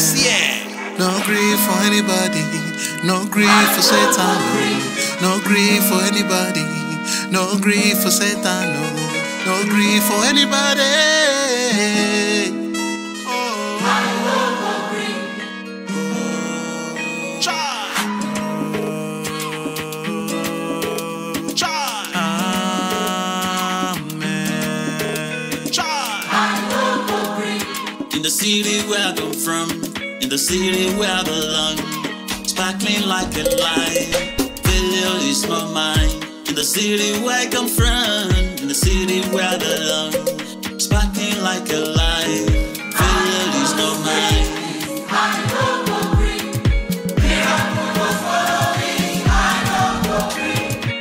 this year. No gree for anybody, no gree for Satan, no, no gree for anybody, no gree for Satan, no, no gree for anybody. Oh. Child. Child. Amen. Child. In the city where I come from, in the city where I belong, sparkling like a light. Failure is not mine. In the city where I come from, in the city where I belong, sparkling like a light. Failure is not mine.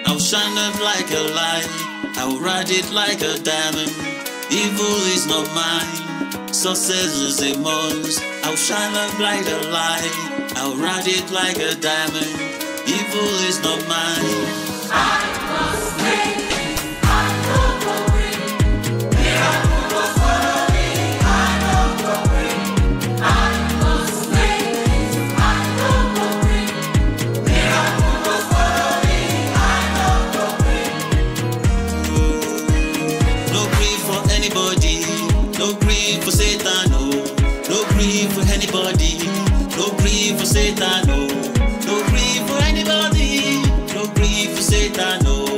I'll shine up like a light. I'll ride it like a diamond. Evil is not mine. Success is a must. I'll shine like a light. I'll ride it like a diamond. Evil is not mine. No No gree for Satan. No. No gree for anybody. No gree for Satan. No. No gree for anybody. No gree for Satan. No.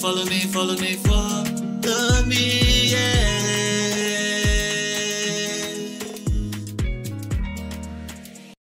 follow me, follow me, follow me, yeah.